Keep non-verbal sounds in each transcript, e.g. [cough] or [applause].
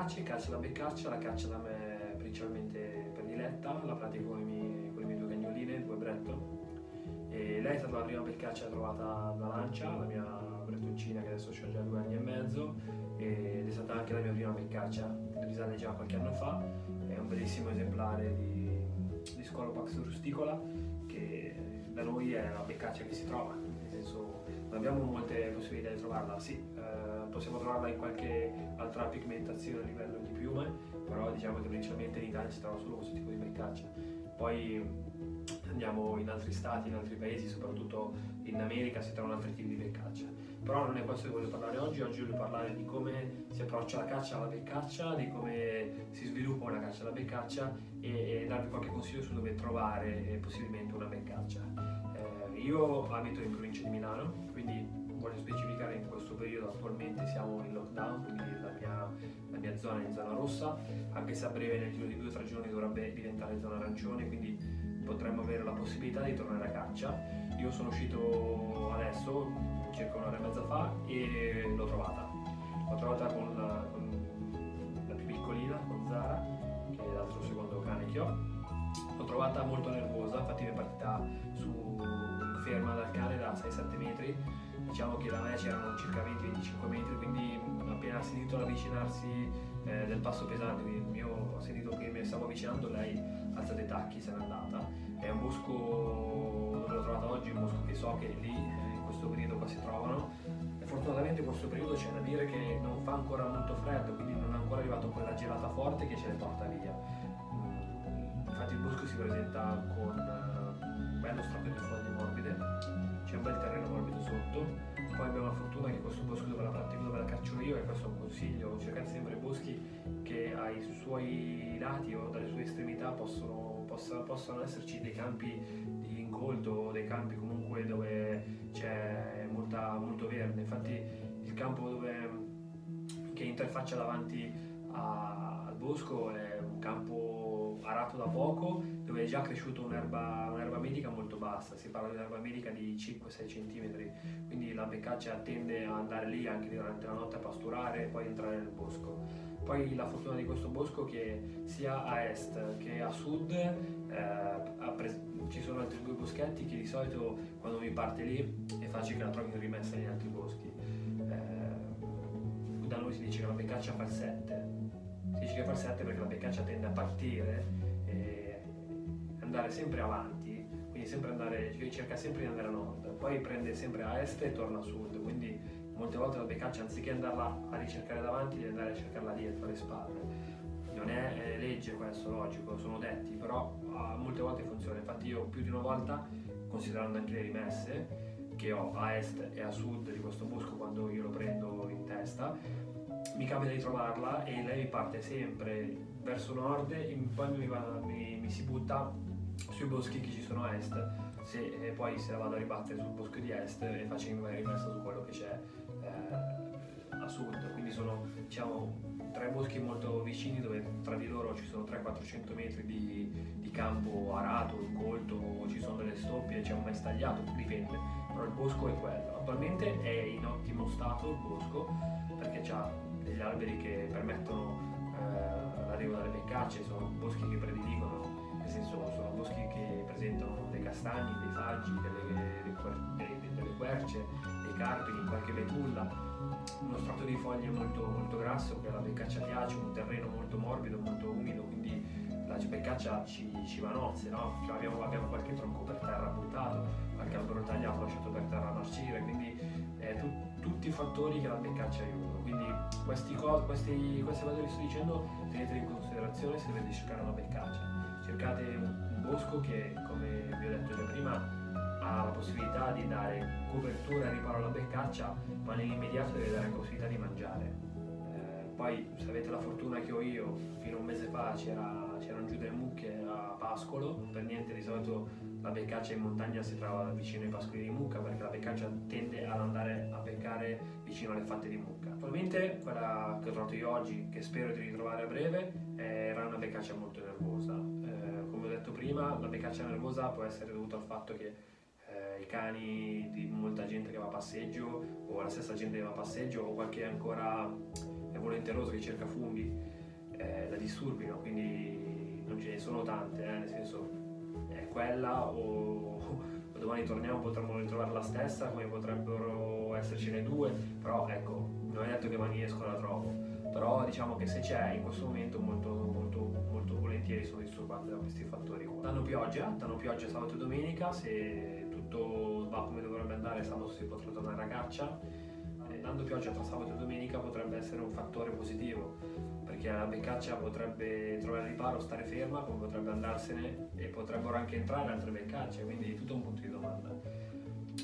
cacce, caccia la beccaccia, la caccia da me principalmente prediletta, la pratico con, miei, con le mie due cagnoline, il bretto. E lei è stata la prima beccaccia trovata da Lancia, la mia brettoncina che adesso ha già due anni e mezzo, ed è stata anche la mia prima beccaccia, risale già qualche anno fa, è un bellissimo esemplare di, di Scolopax rusticola che da noi è la beccaccia che si trova, nel senso non abbiamo molte possibilità di trovarla, sì, eh, possiamo trovarla in qualche altra pigmentazione a livello di piume, però diciamo che principalmente in Italia si trova solo questo tipo di beccaccia. Poi andiamo in altri stati, in altri paesi, soprattutto in America si trovano altri tipi di beccaccia. Però non è questo che voglio parlare oggi, oggi voglio parlare di come si approccia la caccia alla beccaccia, di come si sviluppa una caccia alla beccaccia e, e darvi qualche consiglio su dove trovare eh, possibilmente una beccaccia. Eh, io abito in provincia di Milano, quindi voglio specificare in questo periodo attualmente siamo in lockdown, quindi la mia, la mia zona è in zona rossa, anche se a breve nel giro di due o tre giorni dovrebbe diventare zona arancione, quindi potremmo avere la possibilità di tornare a caccia. Io sono uscito adesso, circa un'ora e mezza fa, e l'ho trovata. L'ho trovata con la, con la più piccolina, con Zara, che è l'altro secondo cane che ho. L'ho trovata molto nervosa, infatti mi è partita su ferma dal cane da 6-7 metri. Diciamo che da me c'erano circa 20-25 metri, quindi appena ha sentito l'avvicinarsi eh, del passo pesante, quindi io ho sentito che mi stavo avvicinando, lei ha alzato i tacchi, se n'è andata. È un bosco dove l'ho trovata oggi, un bosco che so che lì eh, in questo periodo qua si trovano. E fortunatamente in questo periodo c'è da dire che non fa ancora molto freddo, quindi non è ancora arrivato quella gelata forte che ce le porta via. Mm, infatti il bosco si presenta con eh, bello stracco di foglie morbide, c'è un bel terreno morbido sotto, poi abbiamo la fortuna che questo bosco dove la pratico, dove la caccio io, e questo è un consiglio, cercate sempre boschi che ai suoi lati o dalle sue estremità possono, possono, possono esserci dei campi di incolto, dei campi comunque dove c'è molta, molto verde. Infatti il campo dove, che interfaccia davanti a, al bosco è un campo arato da poco dove è già cresciuta un'erba, un'erba medica molto bassa, si parla di un'erba medica di 5-6 cm, quindi la beccaccia tende ad andare lì anche durante la notte a pasturare e poi entrare nel bosco. Poi la fortuna di questo bosco è che sia a est che a sud eh, pres- ci sono altri due boschetti che di solito quando mi parte lì è facile che la trovi rimessa negli altri boschi. Eh, da noi si dice che la beccaccia fa il 7, si dice che fa il 7 perché la beccaccia tende a partire e andare sempre avanti, quindi sempre andare, cerca sempre di andare a nord, poi prende sempre a est e torna a sud, quindi molte volte la beccaccia anziché andarla a ricercare davanti deve andare a cercarla dietro alle spalle. Non è, legge questo, logico, sono detti, però uh, molte volte funziona. Infatti io più di una volta, considerando anche le rimesse che ho a est e a sud di questo bosco quando io lo prendo in testa, mi capita di trovarla e lei parte sempre verso nord e poi mi, va, mi, mi si butta sui boschi che ci sono a est se, e poi se la vado a ribattere sul bosco di est e facendo una rimessa su quello che c'è eh, a sud. Quindi sono diciamo, tre boschi molto vicini dove tra di loro ci sono 300-400 metri di, di, campo arato, incolto, ci sono delle stoppie, c'è un mais tagliato, dipende, però il bosco è quello. Attualmente è in ottimo stato il bosco perché ha degli alberi che permettono eh, l'arrivo delle beccacce, sono boschi che prediligono, nel senso sono boschi che presentano dei castagni, dei faggi, delle, delle, delle querce, dei carpini, qualche betulla, uno strato di foglie molto, molto grasso che alla beccaccia piace, un terreno molto morbido, molto umido, quindi la beccaccia ci, ci va nozze, no? Cioè abbiamo, abbiamo, qualche tronco per terra buttato, qualche albero tagliato lasciato per terra marcire, quindi eh, tu, tutti i fattori che la beccaccia aiutano. Quindi questi co- questi, queste cose che sto dicendo tenetele in considerazione se dovete cercare una beccaccia. Cercate un, un bosco che, come vi ho detto già prima, ha la possibilità di dare copertura e riparo alla beccaccia, ma nell'immediato deve dare la possibilità di mangiare. Eh, poi se avete la fortuna che ho io, fino a un mese fa c'era, c'erano giù delle mucche a pascolo, per niente di solito la beccaccia in montagna si trova vicino ai pascoli di mucca perché la beccaccia tende ad andare a beccare vicino alle fatte di mucca. Attualmente quella che ho trovato io oggi, che spero di ritrovare a breve, era una beccaccia molto nervosa. Eh, come ho detto prima, la beccaccia nervosa può essere dovuta al fatto che eh, i cani di molta gente che va a passeggio o la stessa gente che va a passeggio o qualche ancora volenterosa che cerca funghi eh, la disturbino, quindi non ce ne sono tante, eh, nel senso è quella o, [laughs] o domani torniamo potremmo ritrovare la stessa, come potrebbero essercene due, però ecco, non è detto che mani esco la trovo, però diciamo che se c'è in questo momento molto, molto, molto volentieri sono disturbate da questi fattori. Danno pioggia, danno pioggia sabato e domenica, se tutto va come dovrebbe andare sabato si potrà tornare a caccia, dando pioggia tra sabato e domenica potrebbe essere un fattore positivo perché la beccaccia potrebbe trovare riparo, stare ferma, come potrebbe andarsene e potrebbero anche entrare altre beccacce, quindi è tutto un punto di domanda.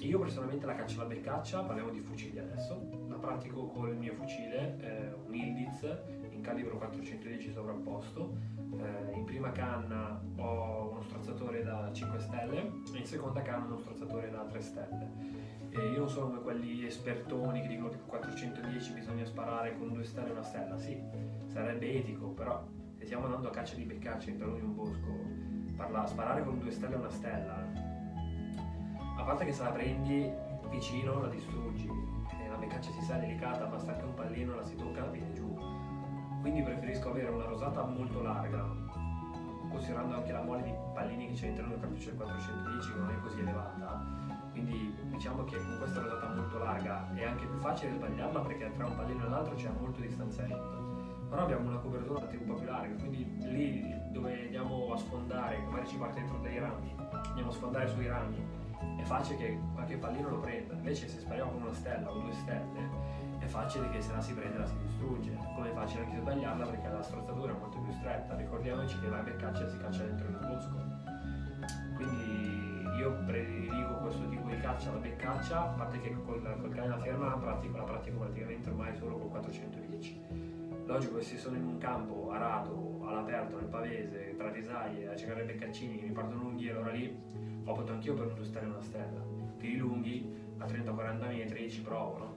Io personalmente la caccia alla beccaccia, parliamo di fucili adesso, la pratico con il mio fucile, eh, un Ildiz in calibro 410 sovrapposto. Eh, in prima canna ho uno strozzatore da 5 stelle e in seconda canna uno strozzatore da 3 stelle e non sono come quelli espertoni che dicono che con 410 bisogna sparare con due stelle e una stella. Sì, sarebbe etico, però se stiamo andando a caccia di beccacce all'interno di un bosco, parla, sparare con due stelle e una stella, a parte che se la prendi vicino la distruggi, e la beccaccia si sa delicata, basta anche un pallino, la si tocca, viene giù. Quindi preferisco avere una rosata molto larga, considerando anche la mole di pallini che c'è all'interno del cartuccio del 410 che non è così elevata quindi diciamo che con questa rosata molto larga è anche più facile sbagliarla perché tra un pallino e l'altro c'è molto distanziamento. Però abbiamo una copertura un po' più larga quindi lì dove andiamo a sfondare magari ci parte dentro dei rami andiamo a sfondare sui rami è facile che qualche pallino lo prenda. Invece se spariamo con una stella o due stelle è facile che se la si prende la si distrugge. Come è facile anche sbagliarla perché la strozzatura è molto più stretta. Ricordiamoci che la beccaccia si caccia dentro il bosco. Quindi io prediligo questo tipo di caccia alla beccaccia, a parte che col, col cane da ferma la pratico, la pratico praticamente ormai solo con 410. Logico che se sono in un campo arato, all'aperto, nel pavese, tra risaie, a cercare beccaccini, mi partono lunghi, allora lì opto anch'io per un due stelle e una stella. Tiri lunghi, a 30-40 metri ci provo, no?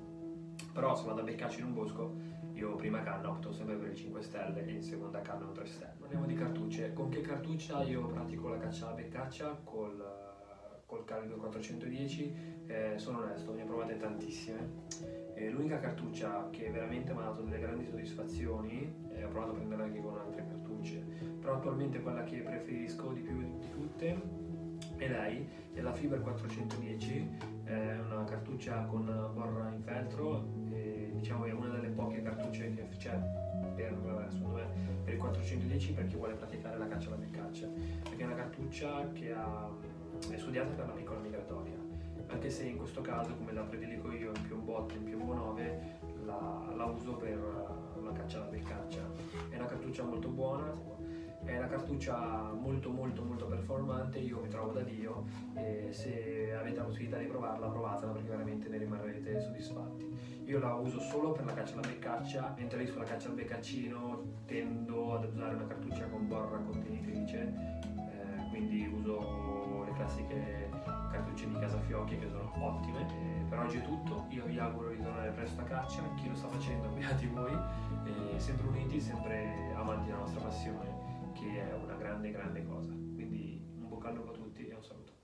Però se vado a beccacci in un bosco, io prima canna opto sempre per le 5 stelle e in seconda canna un 3 stelle. Parliamo di cartucce. Con che cartuccia io pratico la caccia alla beccaccia? Col col calibro 410, eh, sono onesto, ne ho provate tantissime. Eh, l'unica cartuccia che veramente mi ha dato delle grandi soddisfazioni, eh, ho provato a prenderla anche con altre cartucce, però attualmente quella che preferisco di più di tutte è lei, è la Fiber 410, è una cartuccia con borra in feltro, e, diciamo è una delle poche cartucce che c'è per, me, per il 410 per chi vuole praticare la caccia alla beccaccia, perché è una cartuccia che ha è studiata per la piccola migratoria, anche se in questo caso, come la prediligo io in piombo 8 in piombo 9, la, la uso per la caccia alla beccaccia. È una cartuccia molto buona, è una cartuccia molto molto molto performante, io mi trovo da Dio e se avete la possibilità di provarla, provatela perché veramente ne rimarrete soddisfatti. Io la uso solo per la caccia alla beccaccia, mentre sulla caccia al beccaccino tendo ad usare una cartuccia con borra contenitrice, eh, quindi uso classiche cartucce di Casafiocchi che sono ottime. E per oggi è tutto, io vi auguro di tornare presto a caccia, chi lo sta facendo [laughs] beati voi, e sempre uniti, sempre amanti della nostra passione, che è una grande grande cosa. Quindi un bocca al lupo a tutti e un saluto.